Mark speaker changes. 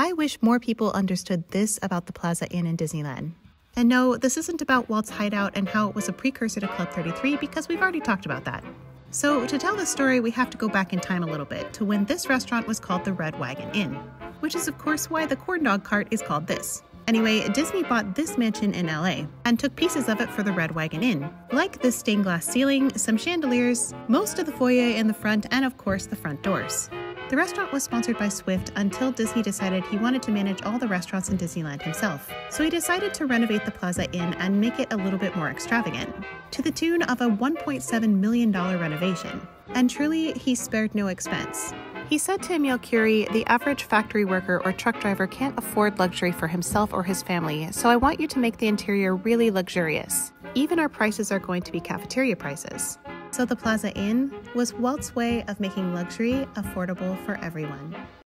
Speaker 1: I wish more people understood this about the Plaza Inn in Disneyland. And no, this isn't about Walt's hideout and how it was a precursor to Club 33 because we've already talked about that. So, to tell the story, we have to go back in time a little bit to when this restaurant was called the Red Wagon Inn, which is, of course, why the corn dog cart is called this. Anyway, Disney bought this mansion in LA and took pieces of it for the Red Wagon Inn, like the stained glass ceiling, some chandeliers, most of the foyer in the front, and of course the front doors. The restaurant was sponsored by Swift until Disney decided he wanted to manage all the restaurants in Disneyland himself. So he decided to renovate the Plaza Inn and make it a little bit more extravagant, to the tune of a $1.7 million renovation. And truly, he spared no expense. He said to Emile Kuri, the average factory worker or truck driver can't afford luxury for himself or his family, so I want you to make the interior really luxurious. Even our prices are going to be cafeteria prices. So the Plaza Inn was Walt's way of making luxury affordable for everyone.